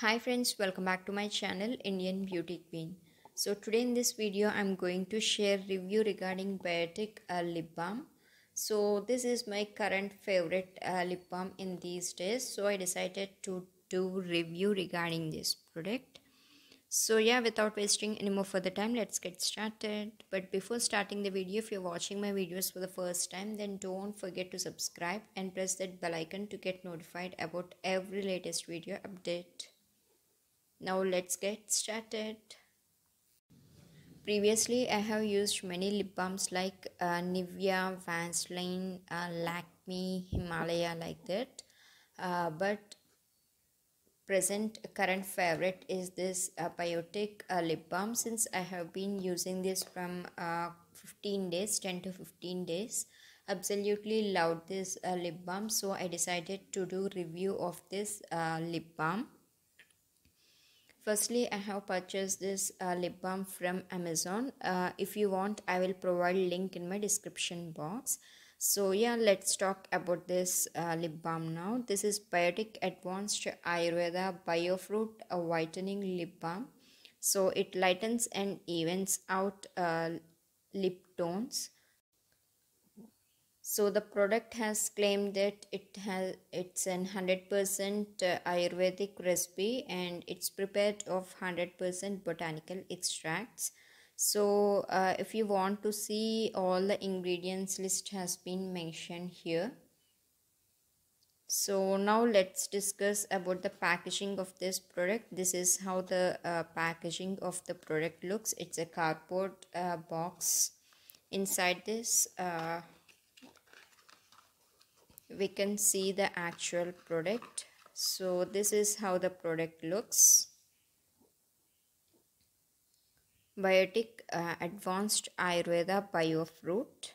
Hi friends, welcome back to my channel Indian Beauty Queen. So today in this video I'm going to share review regarding Biotique uh, lip balm. So this is my current favorite uh, lip balm in these days. So I decided to do review regarding this product. So yeah, without wasting any more further time, let's get started. But before starting the video, if you're watching my videos for the first time, then don't forget to subscribe and press that bell icon to get notified about every latest video update. Now let's get started. Previously, I have used many lip balms like uh, Nivea, Vaseline, uh, Lakme, Himalaya like that. Uh, but present current favorite is this uh, Biotique uh, lip balm since i have been using this from uh, 15 days 10 to 15 days absolutely loved this uh, lip balm so i decided to do review of this uh, lip balm firstly i have purchased this uh, lip balm from amazon. If you want i will provide link in my description box. So yeah let's talk about this uh, lip balm now. This is Biotique advanced ayurveda biofruit a whitening lip balm. So it lightens and evens out uh, lip tones so the product has claimed that it has it's an 100% uh, ayurvedic recipe and it's prepared of 100% botanical extracts. So uh, if you want to see all the ingredients list has been mentioned here. So now let's discuss about the packaging of this product. This is how the uh, packaging of the product looks. It's a cardboard uh, box inside this uh, we can see the actual product. So this is how the product looks. Biotique uh, advanced ayurveda biofruit.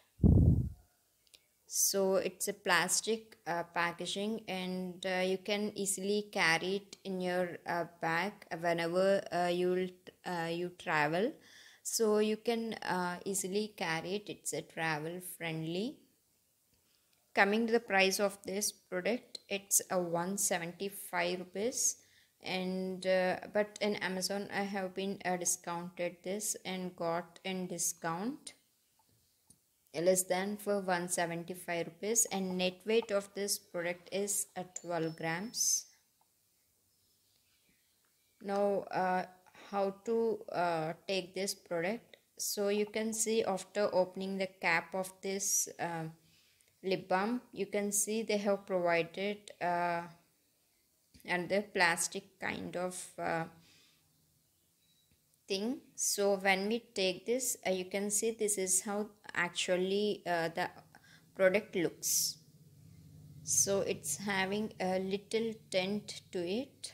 So it's a plastic uh, packaging and uh, you can easily carry it in your uh, bag whenever uh, you uh, you travel. So you can easily carry it. It's a travel friendly coming to the price of this product it's a 175 rupees. And uh, but in amazon i have been uh, discounted this and got in discount. Less than for 175 rupees. And net weight of this product is uh, 12 grams. Now uh, how to uh, take this product? So you can see after opening the cap of this uh, lip balm. You can see they have provided uh, and the plastic kind of uh, thing. So when we take this uh, you can see this is how actually uh, the product looks. So it's having a little tint to it.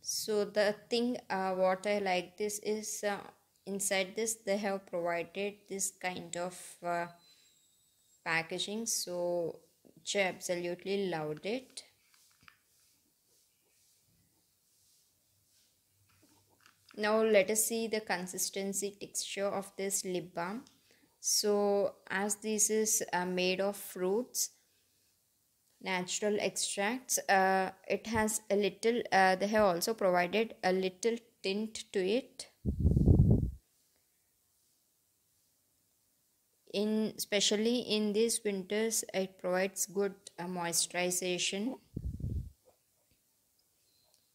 So the thing uh, what i like this is uh, inside this they have provided this kind of uh, packaging so I absolutely loved it. Now let us see the consistency texture of this lip balm. So as this is uh, made of fruits natural extracts uh, it has a little uh, they have also provided a little tint to it in especially in these winters it provides good uh, moisturization.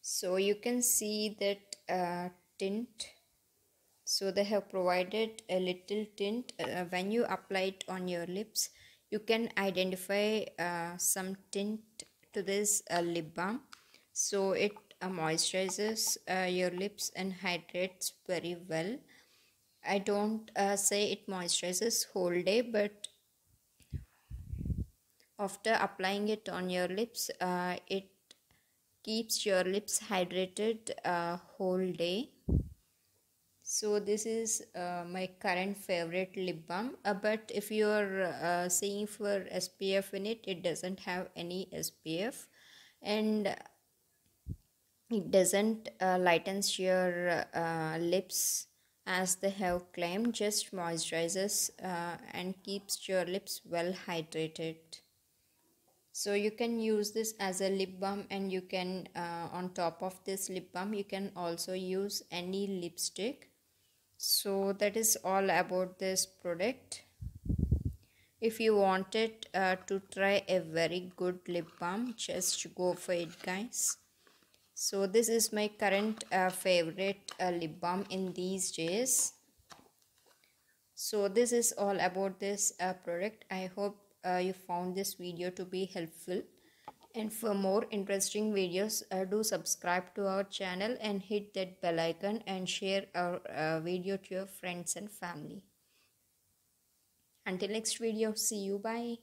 So you can see that uh, tint. So they have provided a little tint uh, when you apply it on your lips you can identify uh, some tint to this uh, lip balm. So it uh, moisturizes your lips and hydrates very well i don't uh, say it moisturizes whole day but after applying it on your lips it keeps your lips hydrated whole day. So this is uh, my current favorite lip balm. Uh, but if you are uh, seeing for spf in it it doesn't have any spf and it doesn't uh, lightens your uh, lips as they have claimed just moisturizes uh, and keeps your lips well hydrated. So you can use this as a lip balm and you can uh, on top of this lip balm you can also use any lipstick. So that is all about this product. If you wanted uh, to try a very good lip balm just go for it guys so this is my current uh, favorite uh, lip balm in these days. So this is all about this uh, product. I hope uh, you found this video to be helpful. And for more interesting videos uh, do subscribe to our channel and hit that bell icon and share our uh, video to your friends and family. Until next video see you bye